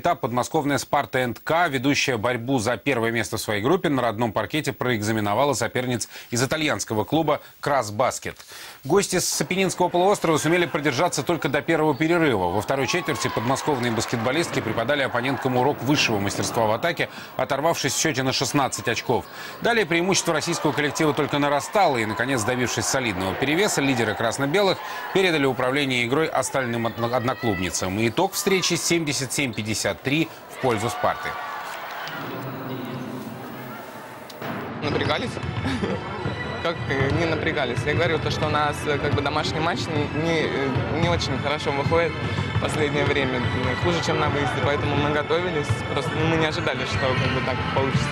Этап подмосковная «Спарта НК», ведущая борьбу за первое место в своей группе, на родном паркете проэкзаменовала соперниц из итальянского клуба «Крас Баскет». Гости с Сапенинского полуострова сумели продержаться только до первого перерыва. Во второй четверти подмосковные баскетболистки преподали оппоненткам урок высшего мастерства в атаке, оторвавшись в счете на 16 очков. Далее преимущество российского коллектива только нарастало, и, наконец, добившись солидного перевеса, лидеры красно-белых передали управление игрой остальным одноклубницам. И итог встречи 77-50 53 в пользу Спарты. Напрягались? Как э, не напрягались? Я говорю, то, что у нас э, как бы домашний матч не, э, не очень хорошо выходит в последнее время. Хуже, чем на выезде. Поэтому мы готовились. Просто мы не ожидали, что как бы так получится